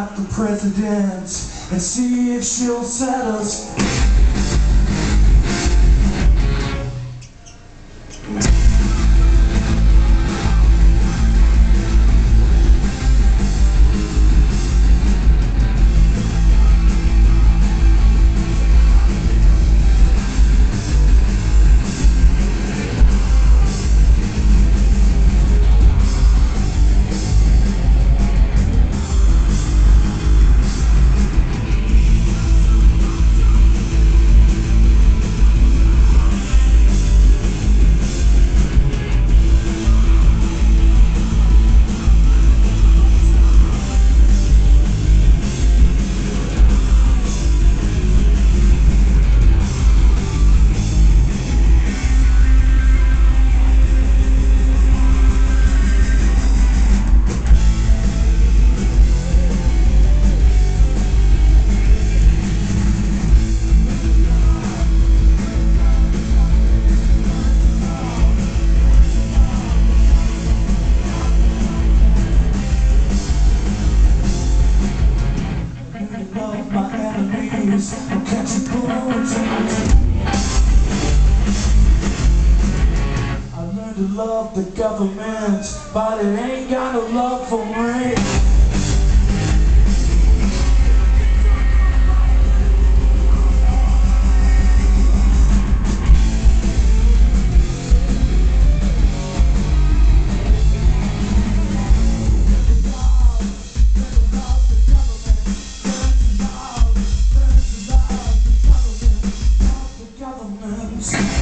out the president and see if she'll set us love the government, but it ain't got no love for me. Government.